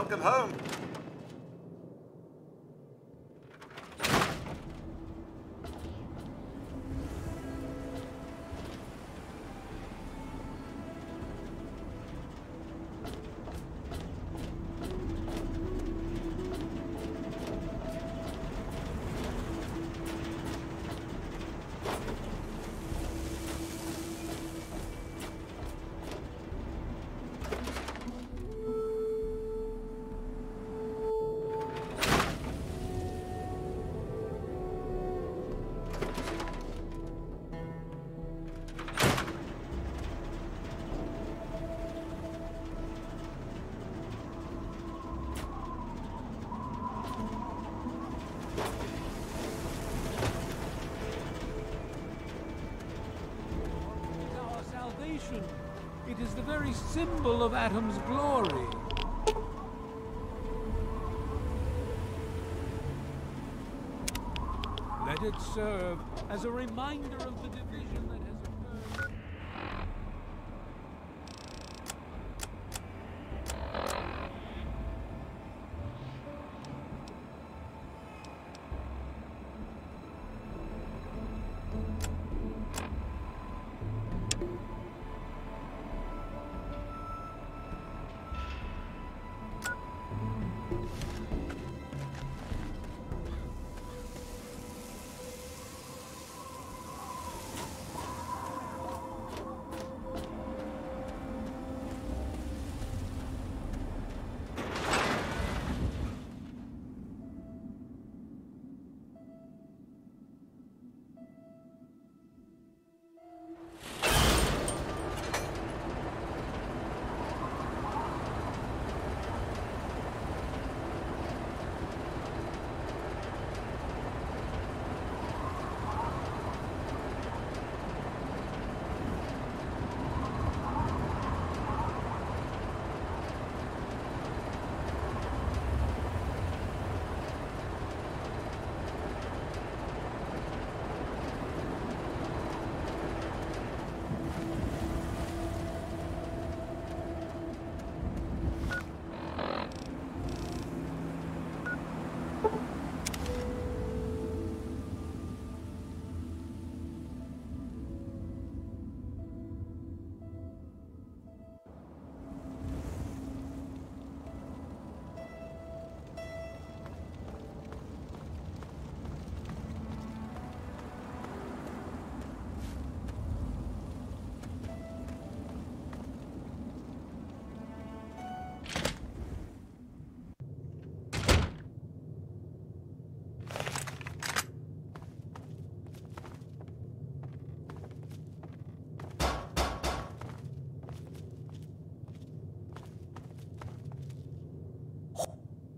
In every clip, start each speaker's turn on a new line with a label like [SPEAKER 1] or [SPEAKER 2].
[SPEAKER 1] Welcome home.
[SPEAKER 2] Symbol of Atom's glory. Let it serve as a reminder of the division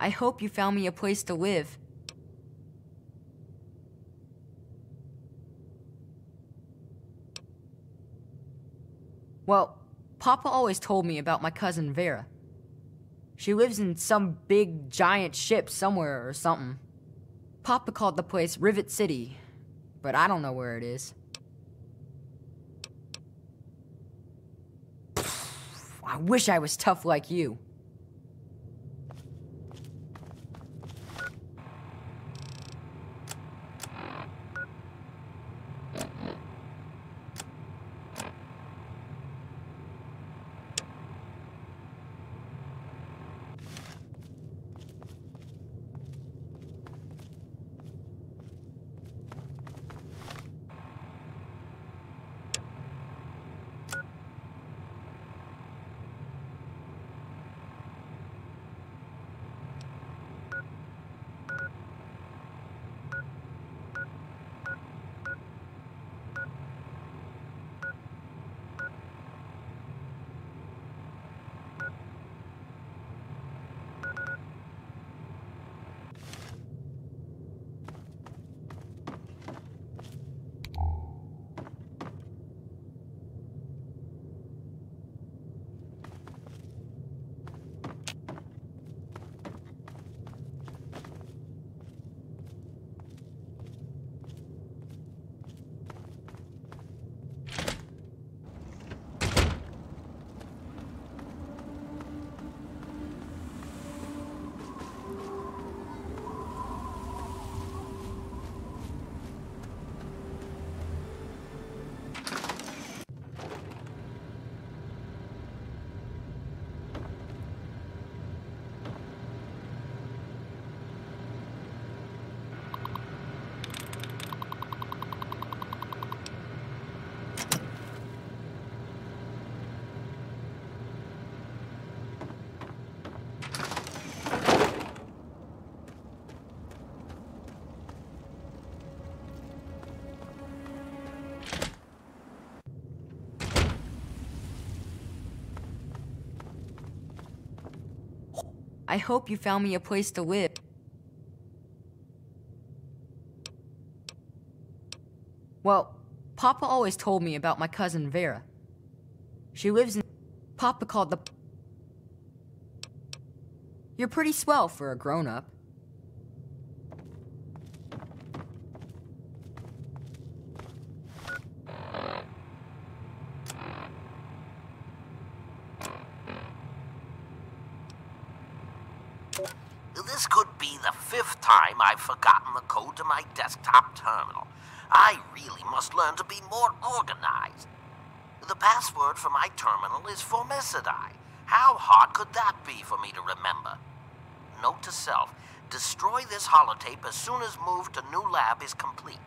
[SPEAKER 3] I hope you found me a place to live. Well, Papa always told me about my cousin Vera. She lives in some big giant ship somewhere or something. Papa called the place Rivet City, but I don't know where it is. I wish I was tough like you. I hope you found me a place to live. Well, Papa always told me about my cousin Vera. She lives in. Papa called the. You're pretty swell for a grown up.
[SPEAKER 4] This could be the fifth time I've forgotten the code to my desktop terminal. I really must learn to be more organized. The password for my terminal is Formicidae. How hard could that be for me to remember? Note to self, destroy this holotape as soon as move to new lab is complete.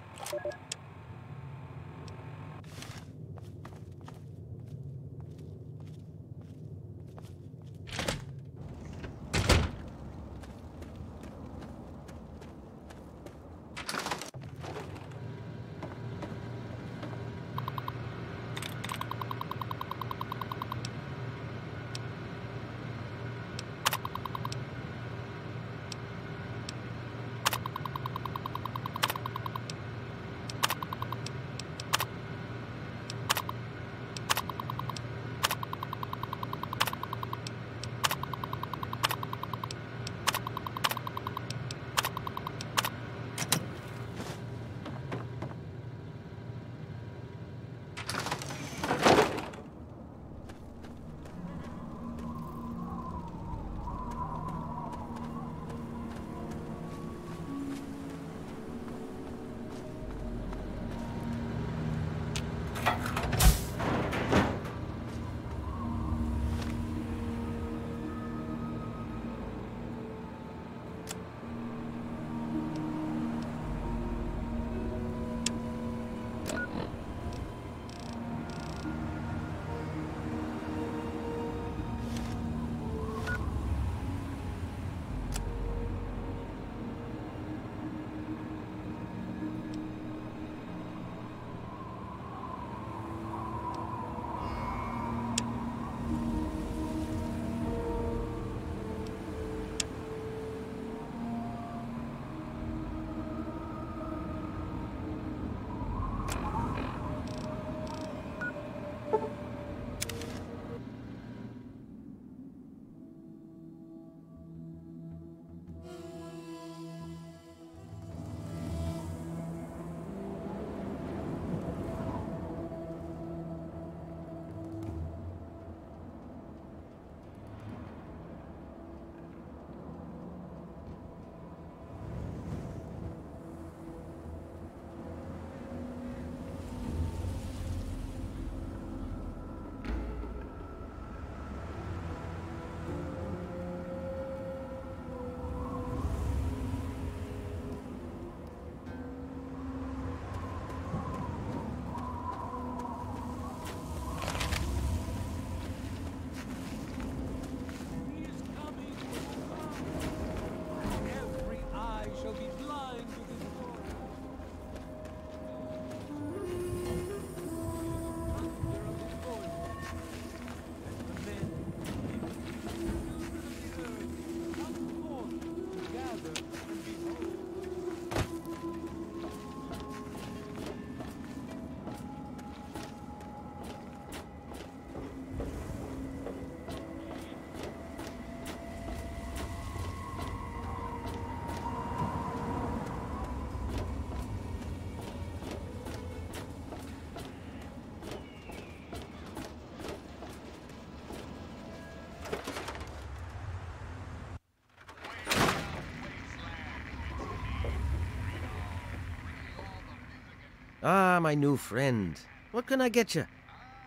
[SPEAKER 4] Ah, my new friend. What can I get you?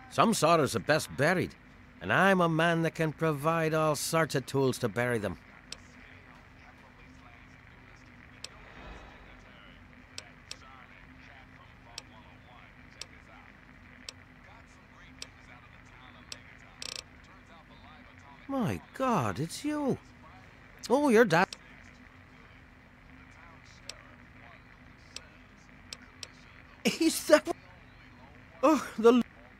[SPEAKER 4] Some sorrows are best buried, and I'm a man that can provide all sorts of tools to bury them. My God, it's you. Oh, you're dad.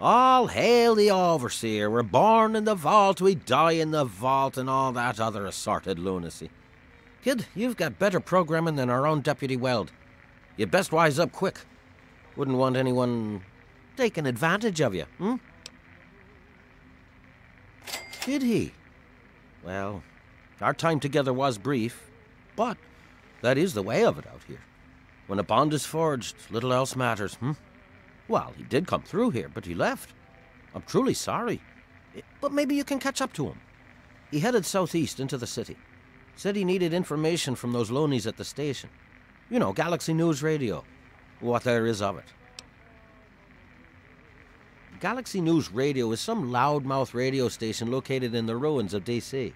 [SPEAKER 5] All hail the overseer. We're born in the vault, we die in the vault, and all that other assorted lunacy. Kid, you've got better programming than our own Deputy Weld. You'd best wise up quick. Wouldn't want anyone taking advantage of you, hmm? Did he? Well, our time together was brief, but that is the way of it out here. When a bond is forged, little else matters, hmm? Well, he did come through here, but he left. I'm truly sorry. But maybe you can catch up to him. He headed southeast into the city. Said he needed information from those lonies at the station. You know, Galaxy News Radio. What there is of it. Galaxy News Radio is some loudmouth radio station located in the ruins of DC.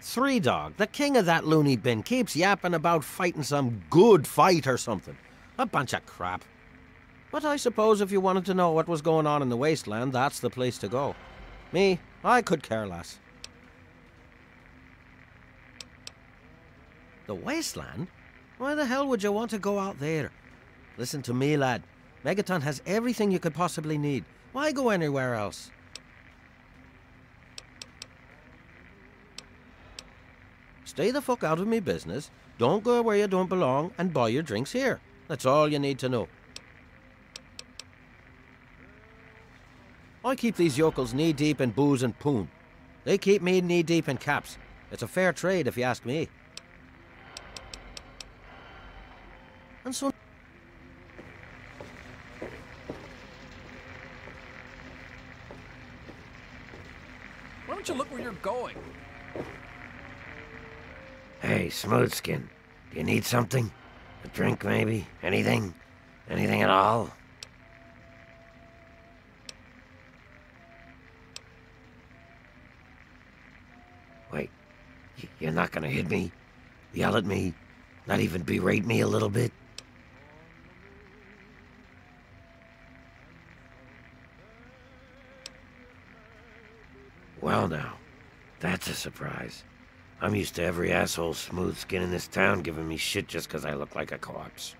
[SPEAKER 5] Three Dog, the king of that loony bin, keeps yapping about fighting some good fight or something. A bunch of crap. But I suppose if you wanted to know what was going on in the wasteland, that's the place to go. Me, I could care less. The wasteland? Why the hell would you want to go out there? Listen to me, lad. Megaton has everything you could possibly need. Why go anywhere else? Stay the fuck out of me business, don't go where you don't belong, and buy your drinks here. That's all you need to know. I keep these yokels knee deep in booze and poon. They keep me knee deep in caps. It's a fair trade, if you ask me. And so.
[SPEAKER 2] Why don't you look where you're going?
[SPEAKER 5] Hey, Smoothskin, do you need something? A drink, maybe? Anything? Anything at all? You're not gonna hit me? Yell at me? Not even berate me a little bit? Well, now, that's a surprise. I'm used to every asshole smooth skin in this town giving me shit just 'cause I look like a corpse.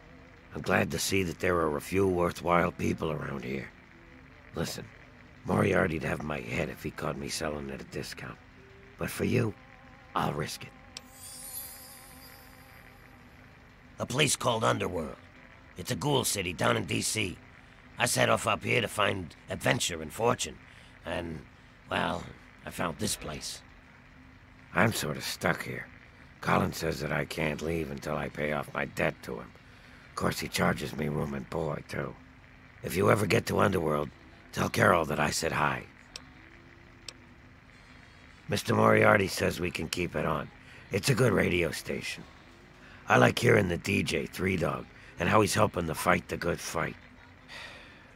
[SPEAKER 5] I'm glad to see that there are a few worthwhile people around here. Listen, Moriarty'd have my head if he caught me selling at a discount. But for you, I'll risk it. A place called Underworld. It's a ghoul city down in D.C. I set off up here to find adventure and fortune. And, well, I found this place. I'm sort of stuck here. Colin says that I can't leave until I pay off my debt to him. Of course, he charges me room and board, too. If you ever get to Underworld, tell Carol that I said hi. Mr. Moriarty says we can keep it on. It's a good radio station. I like hearing the DJ, Three Dog, and how he's helping to fight the good fight.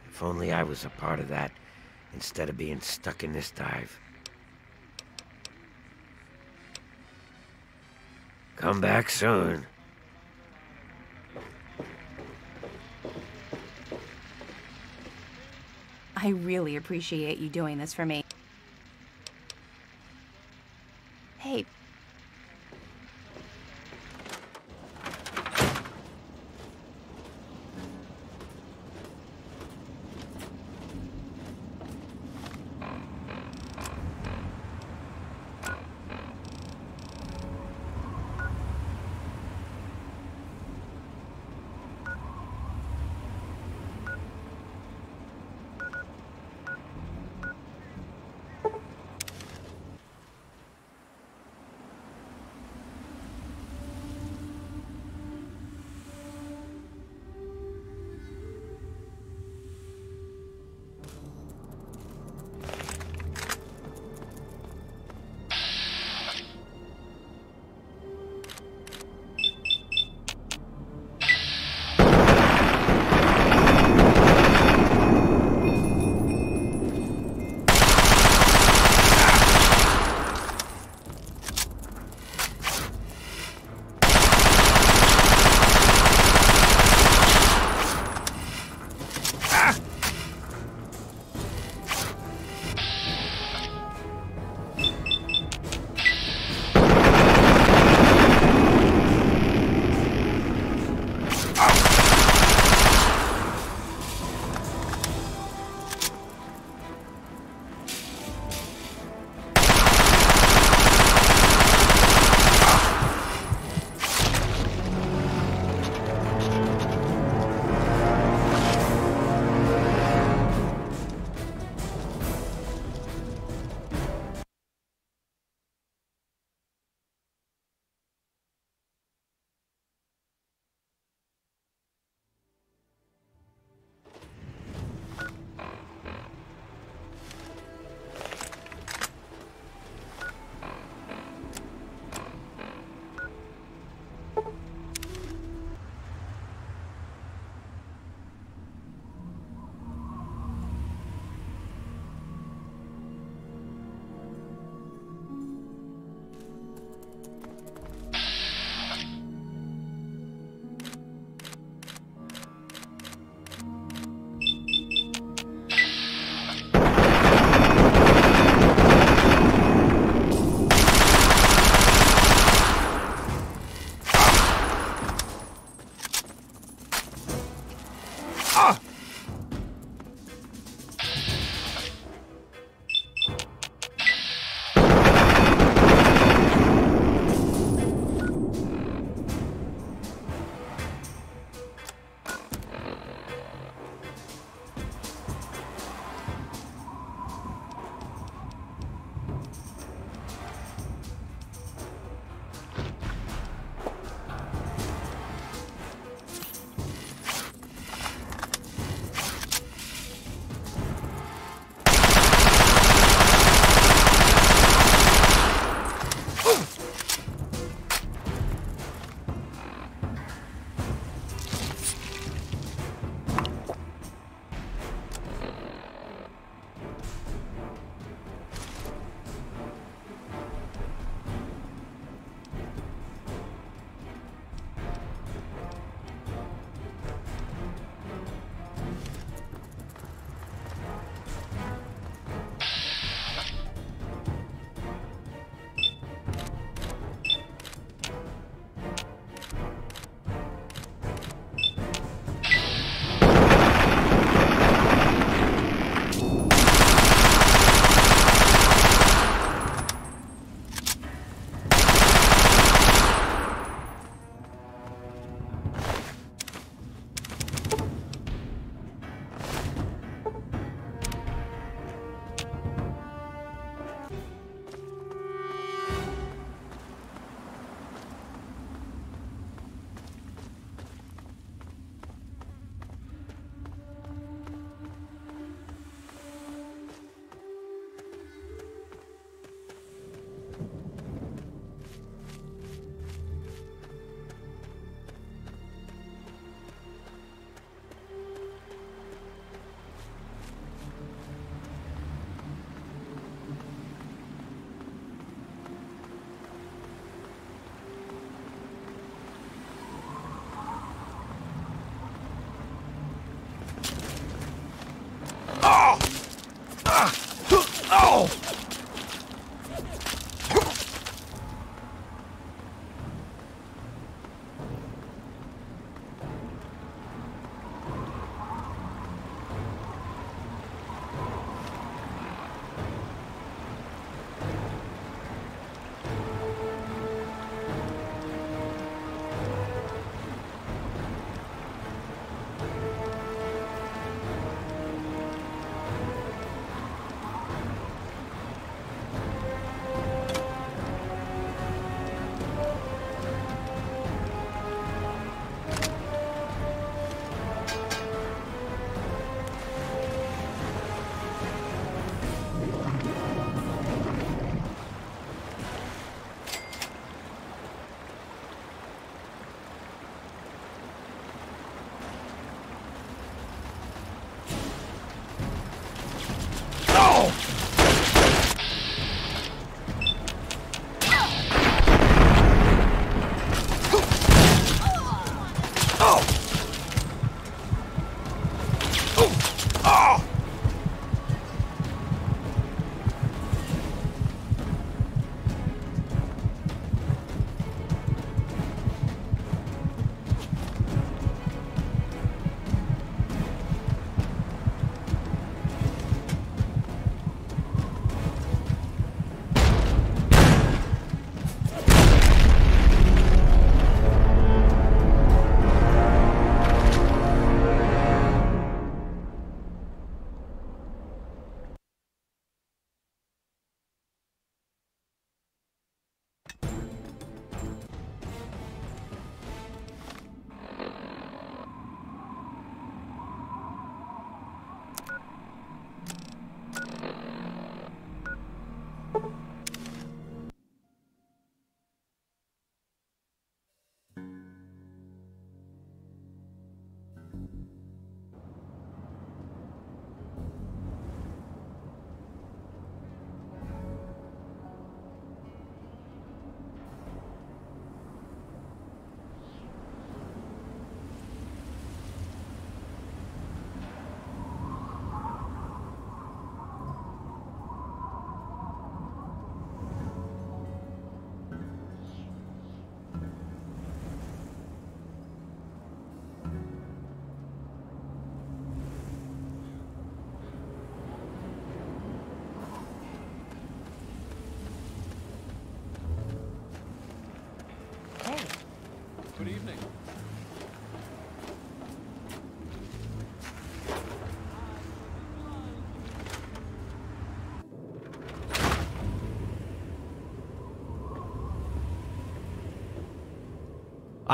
[SPEAKER 5] If only I was a part of that, instead of being stuck in this dive. Come back soon.
[SPEAKER 6] I really appreciate you doing this for me.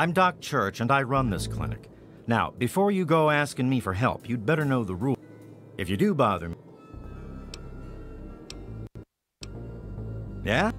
[SPEAKER 7] I'm Doc Church, and I run this clinic. Now, before you go asking me for help, you'd better know the rules. If you do bother me... Yeah?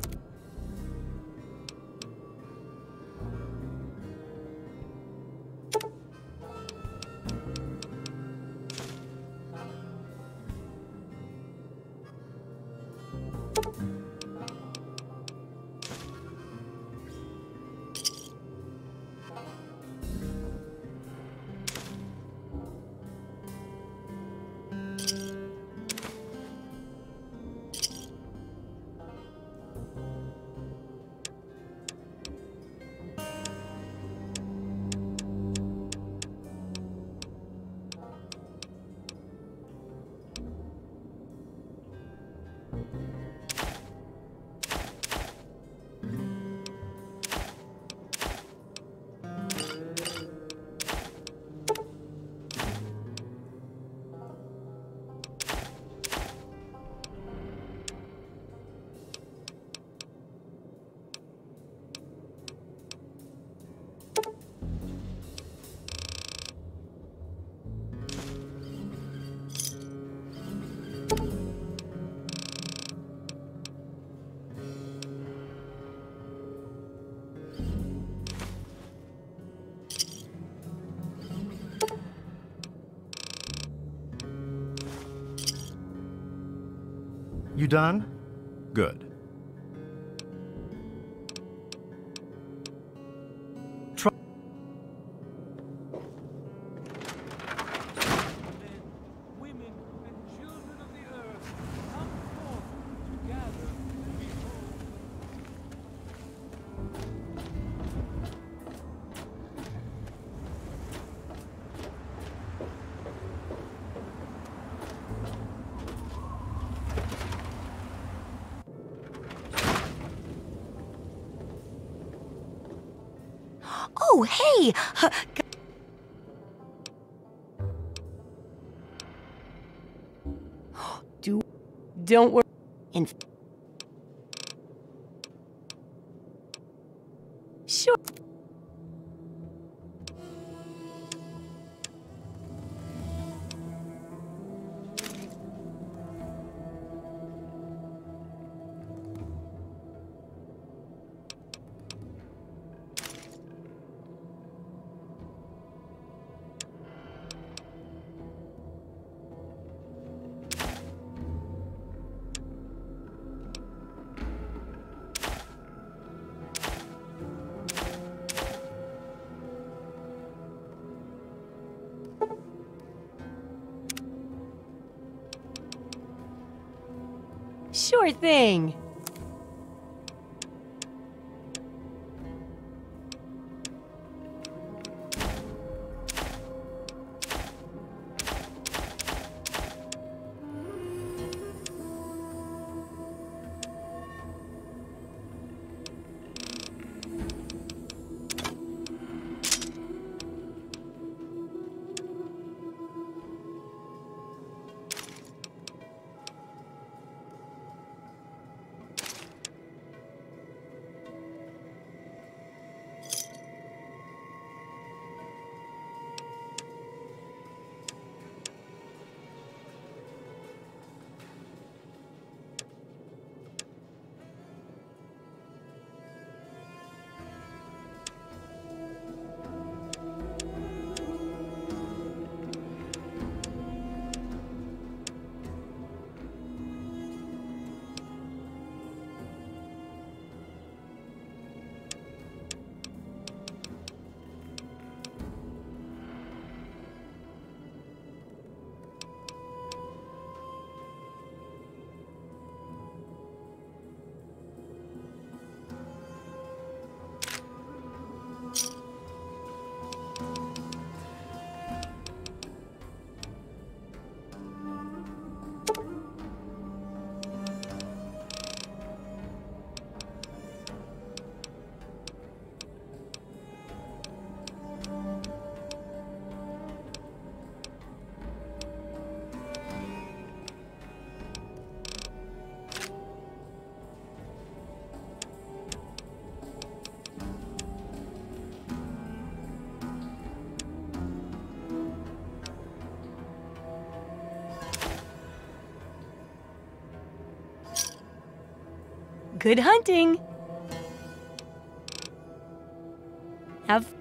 [SPEAKER 7] Done?
[SPEAKER 6] Do don't worry. In Sure thing. Good hunting. Have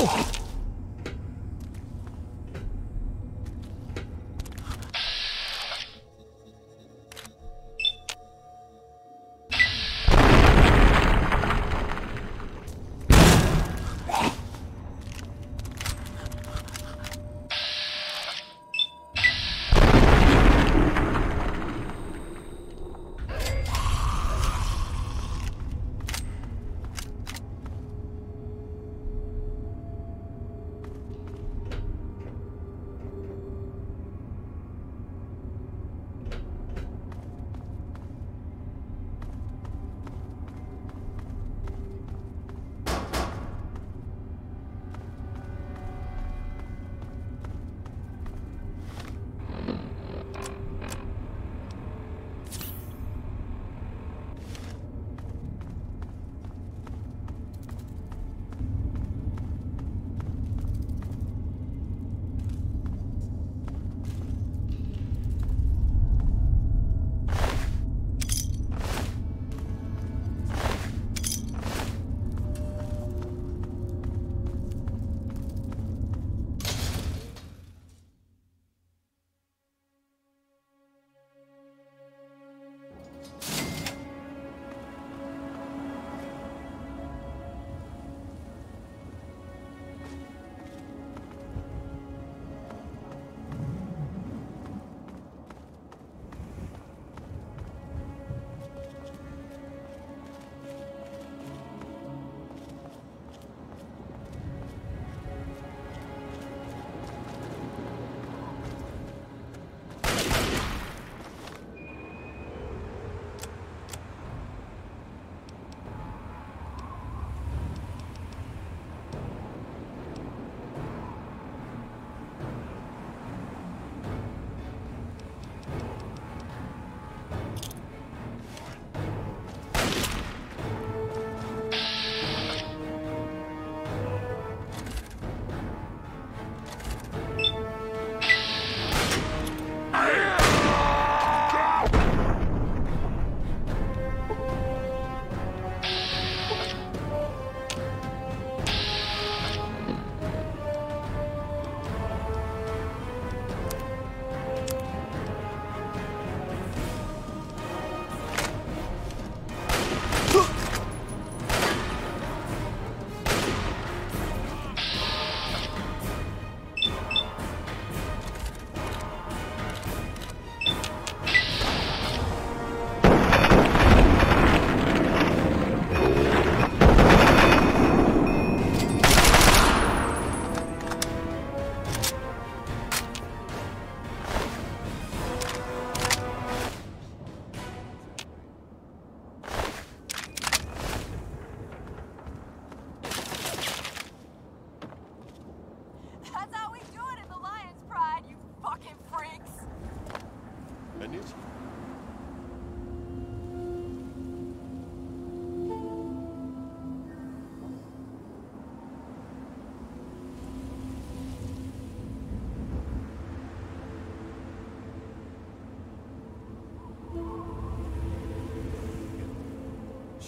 [SPEAKER 8] Oh!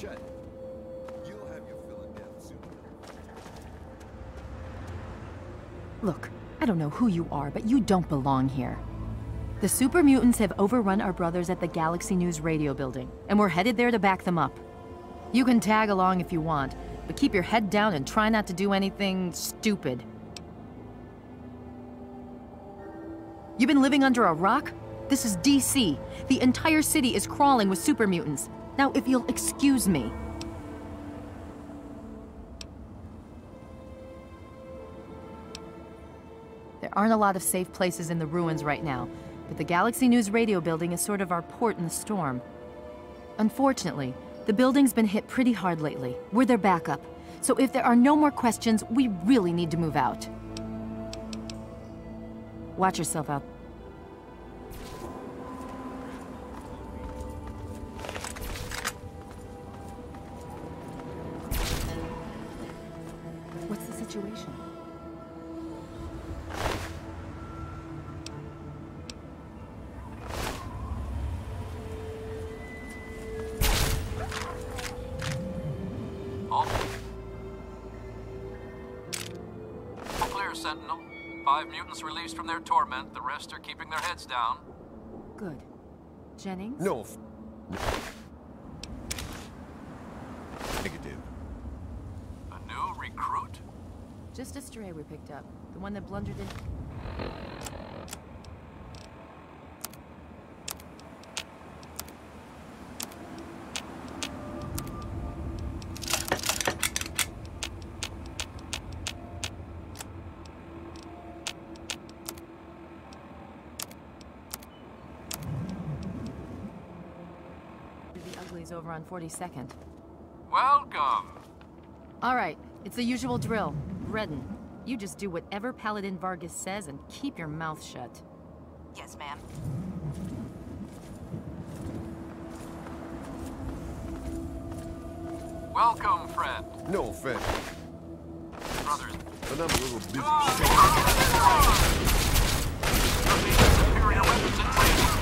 [SPEAKER 9] You'll have your fill of death soon
[SPEAKER 3] Look, I don't know who you are, but you don't belong here. The super mutants have overrun our brothers at the Galaxy News radio building, and we're headed there to back them up. You can tag along if you want, but keep your head down and try not to do anything stupid. You've been living under a rock? This is DC. The entire city is crawling with super mutants. Now, if you'll excuse me. There aren't a lot of safe places in the ruins right now, but the Galaxy News radio building is sort of our port in the storm. Unfortunately, the building's been hit pretty hard lately. We're their backup. So if there are no more questions, we really need to move out. Watch yourself out.
[SPEAKER 10] Torment. The rest are keeping their heads down.
[SPEAKER 3] Good. Jennings?
[SPEAKER 9] No. f- Negative.
[SPEAKER 10] A new recruit?
[SPEAKER 3] Just a stray we picked up. The one that blundered in. The uglies over on 42nd.
[SPEAKER 10] Welcome.
[SPEAKER 3] All right, it's the usual drill. Reddin, you just do whatever Paladin Vargas says and keep your mouth shut.
[SPEAKER 11] Yes, ma'am.
[SPEAKER 10] Welcome, friend.
[SPEAKER 9] No offense,
[SPEAKER 10] Brothers,
[SPEAKER 9] but I'm a little busy.
[SPEAKER 10] superior weapons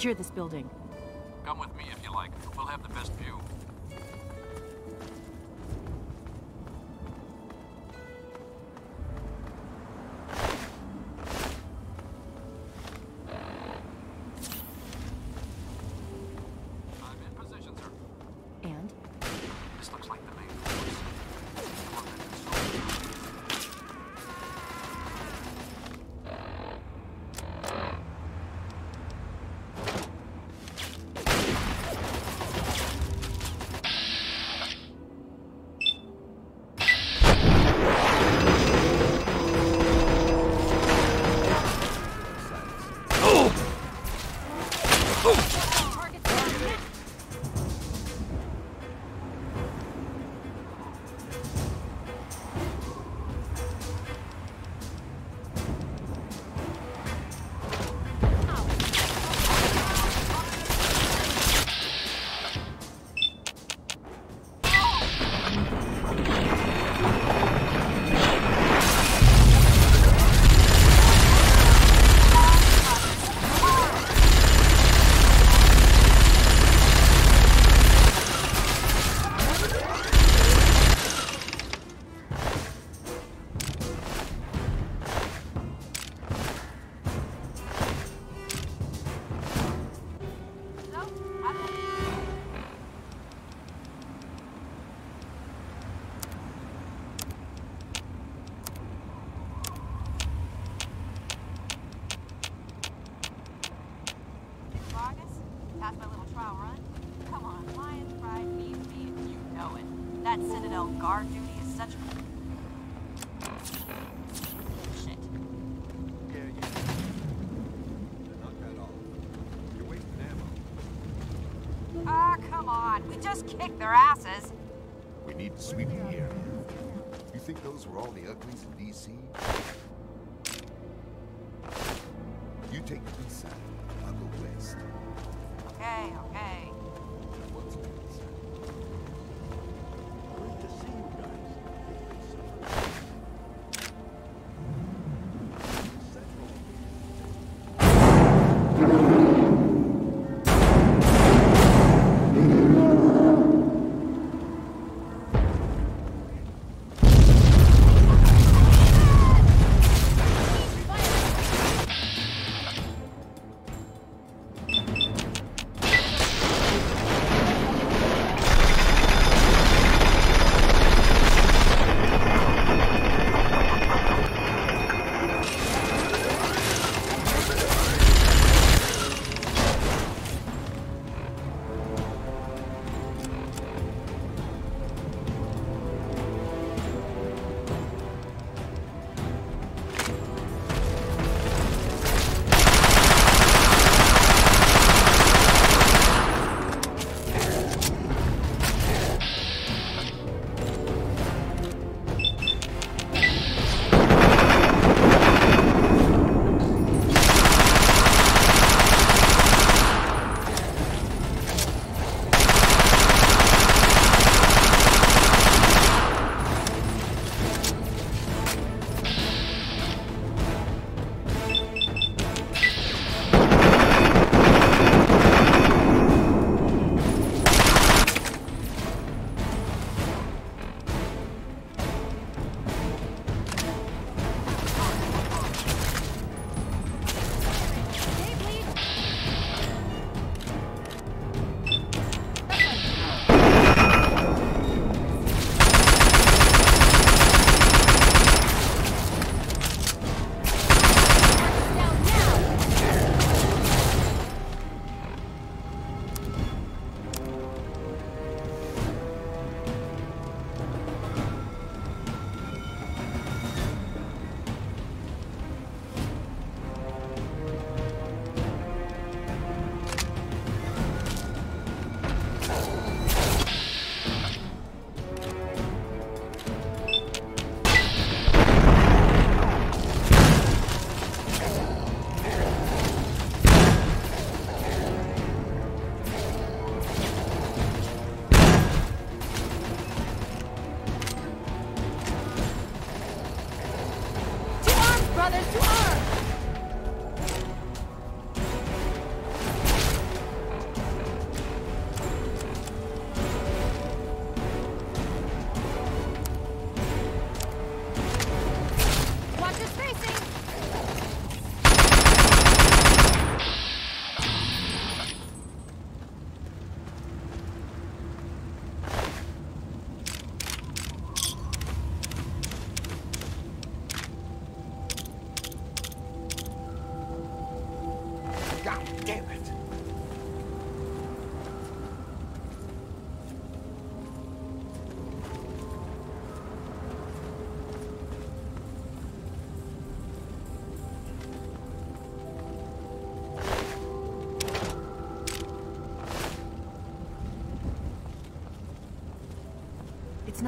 [SPEAKER 3] secure this building.
[SPEAKER 10] Come with me if you like. We'll have the best view.
[SPEAKER 9] D.C.? You take the east side.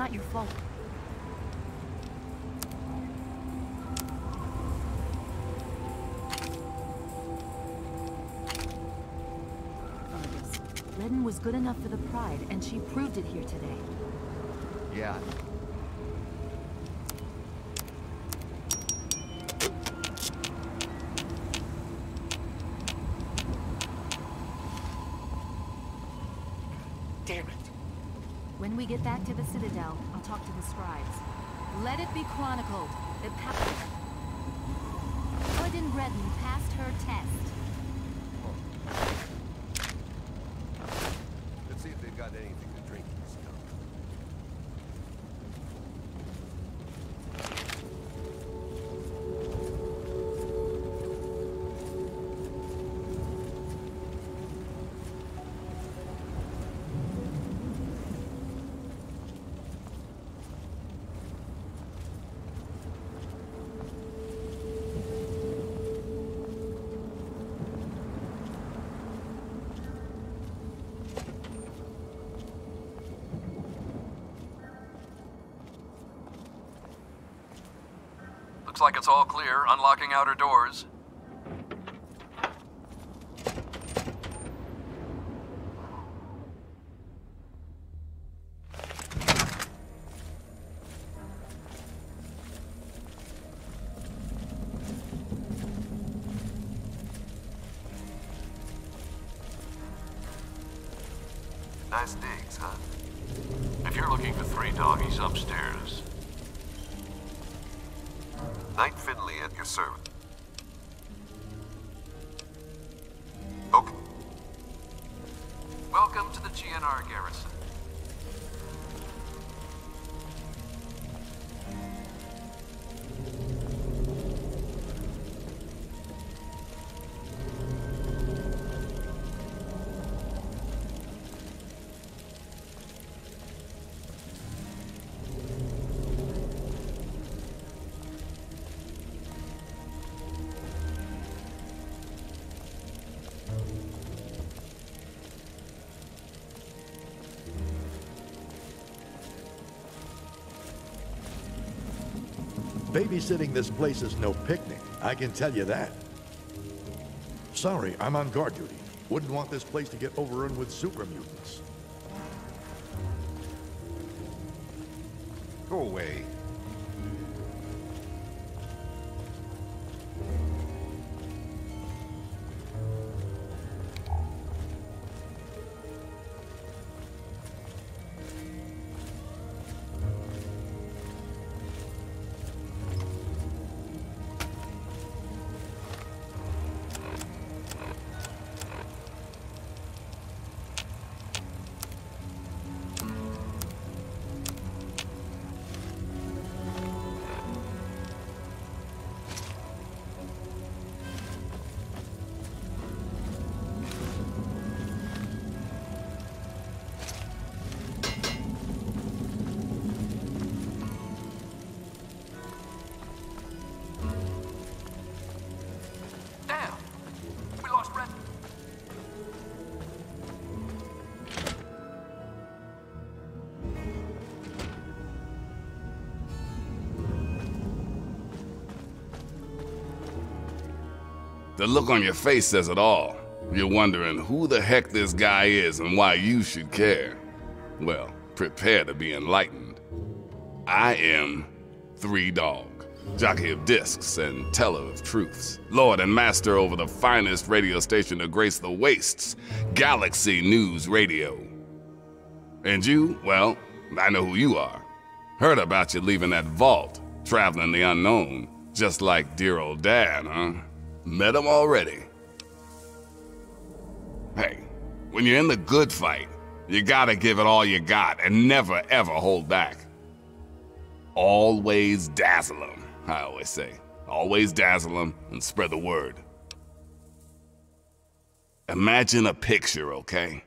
[SPEAKER 3] Not your fault. Reddin was good enough for the Pride, and she proved it here today.
[SPEAKER 9] Yeah.
[SPEAKER 12] Damn it.
[SPEAKER 3] When we get back to the Citadel, I'll talk to the scribes. Let it be chronicled that pa- Paladin Reddin passed her test.
[SPEAKER 10] Like it's all clear, unlocking outer doors.
[SPEAKER 13] Babysitting this place is no picnic, I can tell you that. Sorry, I'm on guard duty. Wouldn't want this place to get overrun with super mutants.
[SPEAKER 14] The look on your face says it all. You're wondering who the heck this guy is and why you should care. Well, prepare to be enlightened. I am Three Dog, jockey of discs and teller of truths, lord and master over the finest radio station to grace the wastes, Galaxy News Radio. And you, well, I know who you are. Heard about you leaving that vault, traveling the unknown, just like dear old dad, huh? Met him already. Hey, when you're in the good fight, you gotta give it all you got and never ever hold back. Always dazzle them, I always say. Always dazzle them and spread the word. Imagine a picture, okay?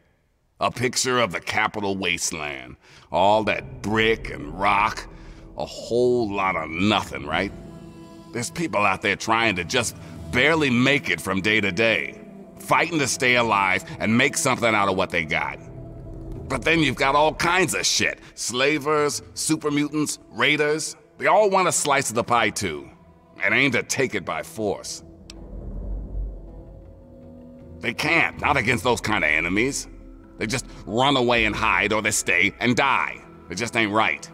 [SPEAKER 14] A picture of the capital wasteland. All that brick and rock. A whole lot of nothing, right? There's people out there trying to just barely make it from day to day, fighting to stay alive and make something out of what they got. But then you've got all kinds of shit slavers, super mutants, raiders. They all want a slice of the pie too, and aim to take it by force. They can't, not against those kind of enemies. They just run away and hide, or they stay and die. It just ain't right.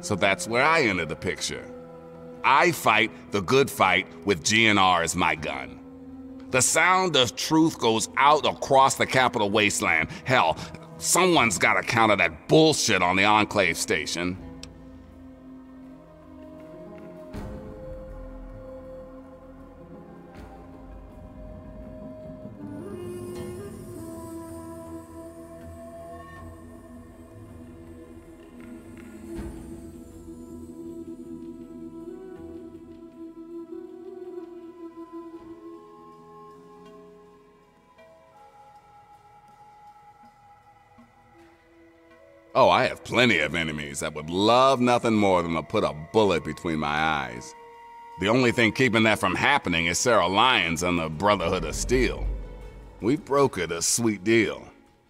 [SPEAKER 14] So that's where I enter the picture. I fight the good fight with GNR as my gun. The sound of truth goes out across the capital wasteland. Hell, someone's gotta counter that bullshit on the Enclave station. Oh, I have plenty of enemies that would love nothing more than to put a bullet between my eyes. The only thing keeping that from happening is Sarah Lyons and the Brotherhood of Steel. We've brokered a sweet deal.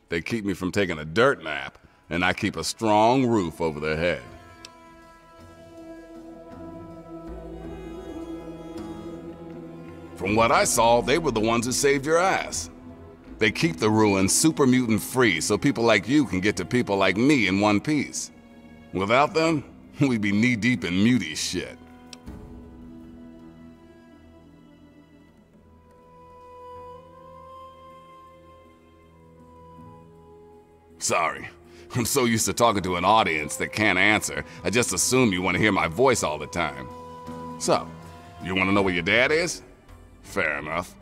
[SPEAKER 14] They keep me from taking a dirt nap, and I keep a strong roof over their head. From what I saw, they were the ones who saved your ass. They keep the ruins super mutant free so people like you can get to people like me in one piece. Without them, we'd be knee deep in mutie shit. Sorry. I'm so used to talking to an audience that can't answer, I just assume you want to hear my voice all the time. So, you want to know where your dad is? Fair enough.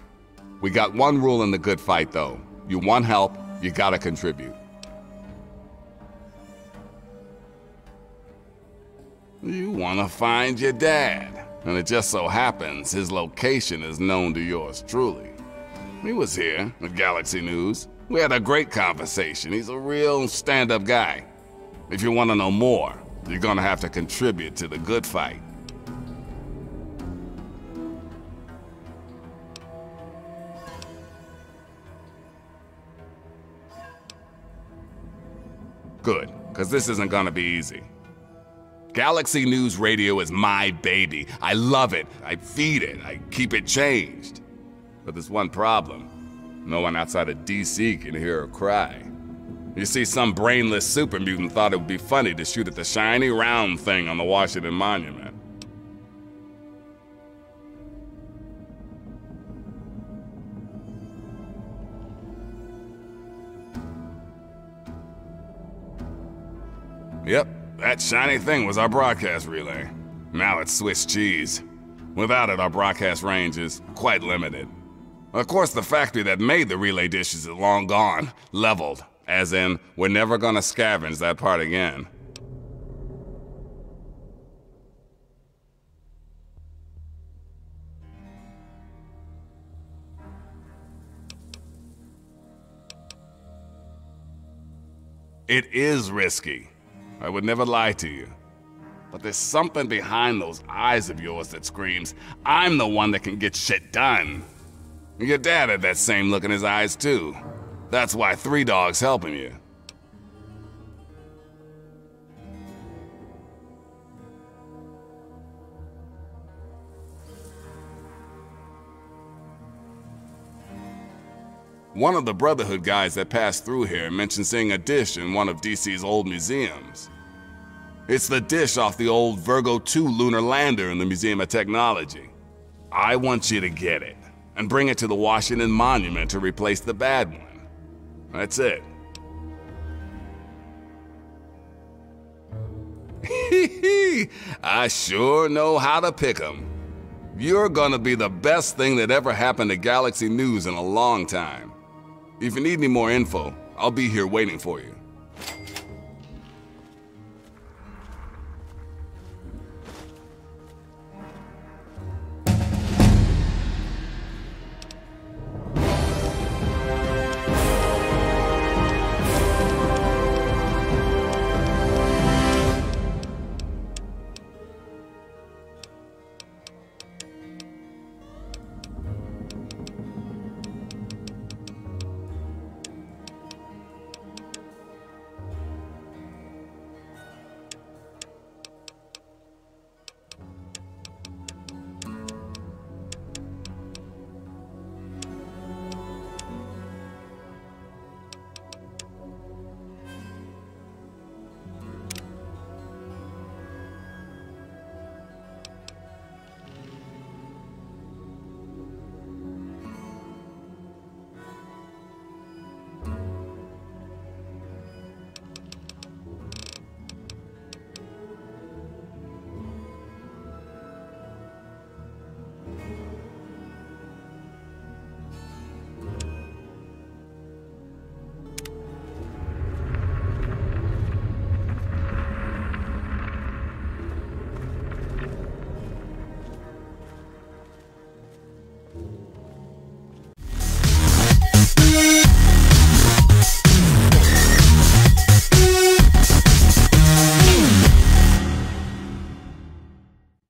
[SPEAKER 14] We got one rule in the good fight, though. You want help, you gotta contribute. You want to find your dad, and it just so happens his location is known to yours truly. He was here at Galaxy News. We had a great conversation. He's a real stand up guy. If you want to know more, you're gonna have to contribute to the good fight. Good, because this isn't gonna be easy. Galaxy News Radio is my baby. I love it. I feed it. I keep it changed. But there's one problem. No one outside of DC can hear her cry. You see, some brainless super mutant thought it would be funny to shoot at the shiny round thing on the Washington Monument. Yep, that shiny thing was our broadcast relay. Now it's Swiss cheese. Without it, our broadcast range is quite limited. Of course, the factory that made the relay dishes is long gone, leveled, as in, we're never gonna scavenge that part again. It is risky. I would never lie to you. But there's something behind those eyes of yours that screams, I'm the one that can get shit done. Your dad had that same look in his eyes, too. That's why Three Dog's helping you. One of the Brotherhood guys that passed through here mentioned seeing a dish in one of DC's old museums. It's the dish off the old Virgo 2 lunar lander in the Museum of Technology. I want you to get it and bring it to the Washington Monument to replace the bad one. That's it. I sure know how to pick 'em. You're gonna be the best thing that ever happened to Galaxy News in a long time. If you need any more info, I'll be here waiting for you.